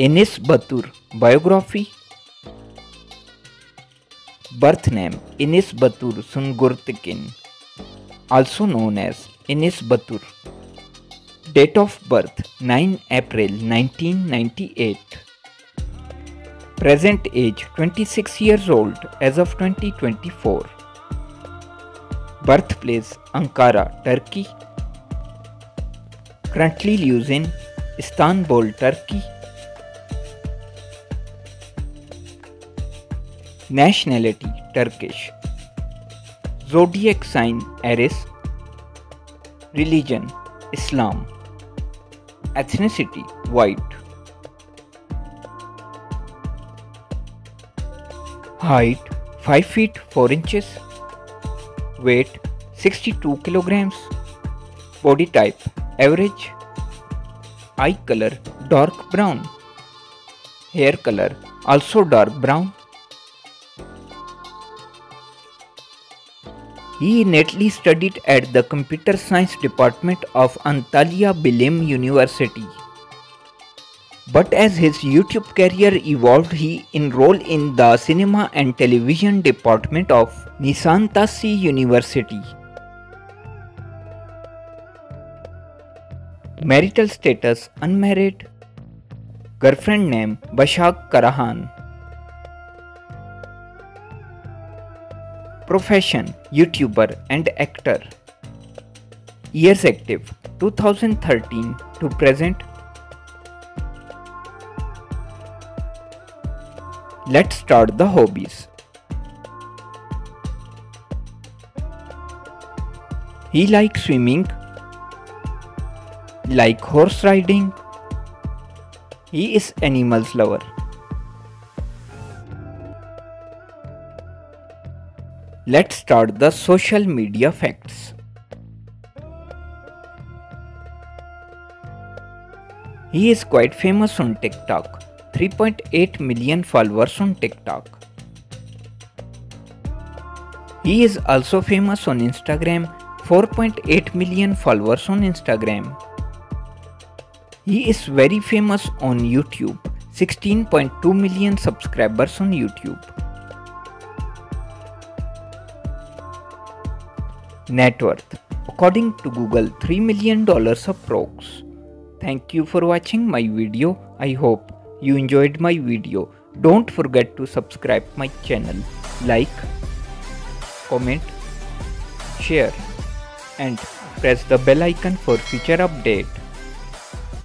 Enes Batur biography birth name Enes Batur Sungurtekin also known as Enes Batur date of birth 9 April 1998 present age 26 years old as of 2024 birth place Ankara Turkey currently lives in Istanbul Turkey Nationality Turkish. Zodiac sign Aries. Religion Islam. Ethnicity White. Height 5 feet 4 inches. Weight 62 kilograms. Body type Average. Eye color dark brown. Hair color also dark brown He innately studied at the Computer Science Department of Antalya Bilim University. But as his YouTube career evolved, he enrolled in the Cinema and Television Department of Nişantaşı University. Marital status unmarried. Girlfriend name Basak Karahan. Profession YouTuber and actor. Years active 2013 to present. Let's start the hobbies. He likes swimming, like horse riding. He is animals lover. Let's start the social media facts. He is quite famous on TikTok, 3.8 million followers on TikTok. He is also famous on Instagram, 4.8 million followers on Instagram. He is very famous on YouTube, 16.2 million subscribers on YouTube. Net worth according to Google $3 million approx. Thank you for watching my video. I hope you enjoyed my video. Don't forget to subscribe my channel, like, comment, share and press the bell icon for future update.